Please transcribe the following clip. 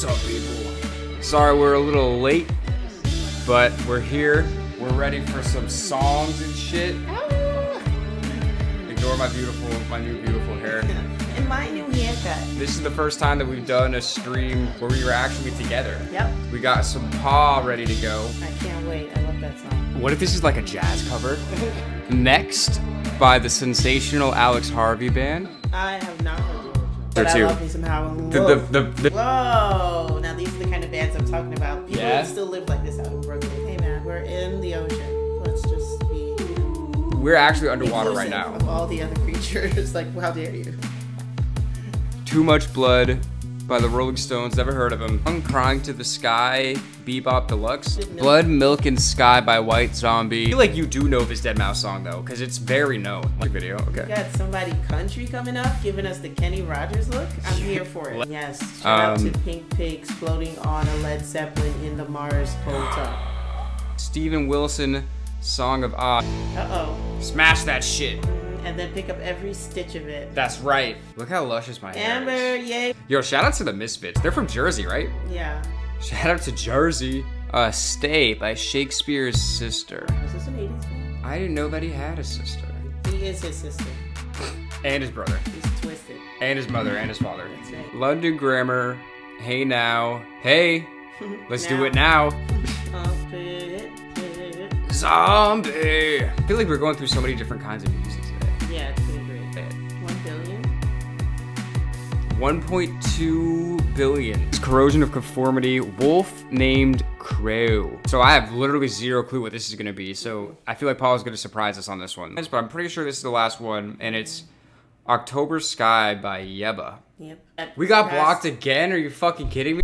What's up, people? Sorry we're a little late, but we're here. We're ready for some songs and shit. Ah. Ignore my beautiful, my new beautiful hair. And my new haircut. This is the first time that we've done a stream where we were actually together. Yep. We got some paw ready to go. I can't wait. I love that song. What if this is like a jazz cover? Next, by the sensational Alex Harvey Band. I have not heard original. There But I too. love me some Howlin' The, the, the, the, Whoa! I'm talking about. People Yeah? still live like this out in Brooklyn. Hey man, we're in the ocean. Let's just be we're actually underwater right now. Of all the other creatures, like how dare you? Too Much Blood by the Rolling Stones. Never heard of them. I'm Crying to the Sky, Bebop Deluxe. Blood, Milk, and Sky by White Zombie. I feel like you do know this deadmau5 song though, because it's very known. Like video, We okay. got somebody country coming up, giving us the Kenny Rogers look. I'm here for it. Yes. Shout out Um, to Pink Pigs floating on a Led Zeppelin in the Mars Volta. Steven Wilson, Song of Oz. Uh oh. Smash that shit. And then pick up every stitch of it. That's right. Look how luscious my hair Amber, is. yay. Yo, shout out to the Misfits. They're from Jersey, right? Yeah. Shout out to Jersey. Uh, Stay by Shakespears Sister. Is this an 80s man? I didn't know that he had a sister. He is his sister. And his brother. He's twisted. And his mother and his father. That's right. London Grammar. Hey now. Hey. Let's do it now. Pump it, it. Zombie. I feel like we're going through so many different kinds of music today. Yeah, it's pretty great. One billion? 1.2 billion. It's corrosion of conformity. Wolf named Crow. So I have literally zero clue what this is gonna be. So I feel like Paul is gonna surprise us on this one. But I'm pretty sure this is the last one, and it's October Sky by Yebba. Yep. We got blocked again? Are you fucking kidding me?